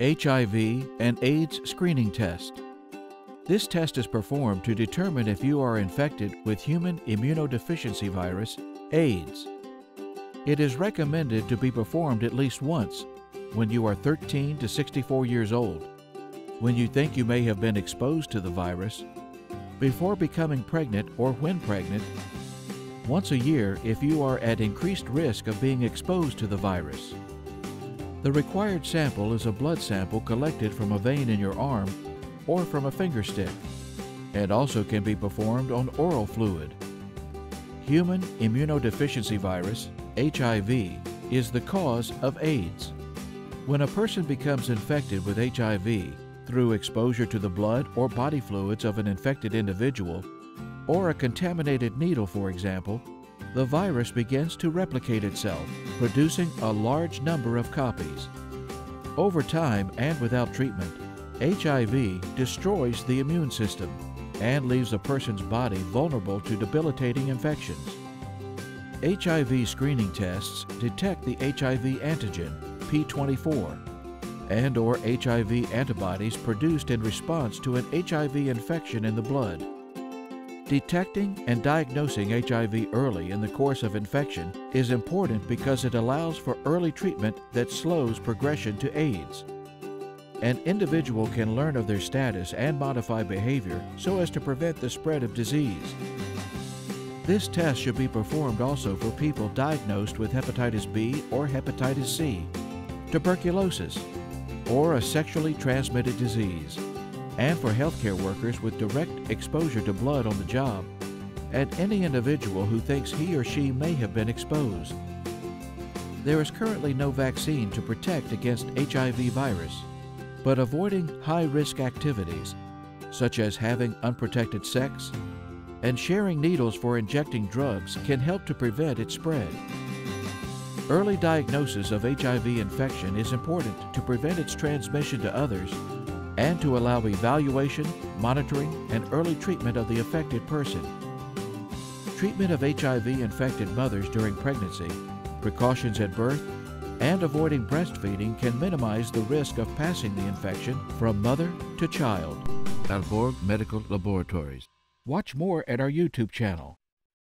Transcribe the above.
HIV and AIDS screening test. This test is performed to determine if you are infected with human immunodeficiency virus, AIDS. It is recommended to be performed at least once when you are 13 to 64 years old, when you think you may have been exposed to the virus, before becoming pregnant or when pregnant, once a year if you are at increased risk of being exposed to the virus. The required sample is a blood sample collected from a vein in your arm or from a finger stick, and also can be performed on oral fluid. Human immunodeficiency virus, HIV, is the cause of AIDS. When a person becomes infected with HIV through exposure to the blood or body fluids of an infected individual, or a contaminated needle, for example, the virus begins to replicate itself, producing a large number of copies. Over time and without treatment, HIV destroys the immune system and leaves a person's body vulnerable to debilitating infections. HIV screening tests detect the HIV antigen, P24, and or HIV antibodies produced in response to an HIV infection in the blood. Detecting and diagnosing HIV early in the course of infection is important because it allows for early treatment that slows progression to AIDS. An individual can learn of their status and modify behavior so as to prevent the spread of disease. This test should be performed also for people diagnosed with hepatitis B or hepatitis C, tuberculosis, or a sexually transmitted disease and for healthcare workers with direct exposure to blood on the job, and any individual who thinks he or she may have been exposed. There is currently no vaccine to protect against HIV virus, but avoiding high-risk activities, such as having unprotected sex, and sharing needles for injecting drugs can help to prevent its spread. Early diagnosis of HIV infection is important to prevent its transmission to others and to allow evaluation, monitoring, and early treatment of the affected person. Treatment of HIV-infected mothers during pregnancy, precautions at birth, and avoiding breastfeeding can minimize the risk of passing the infection from mother to child. Alborg Medical Laboratories. Watch more at our YouTube channel.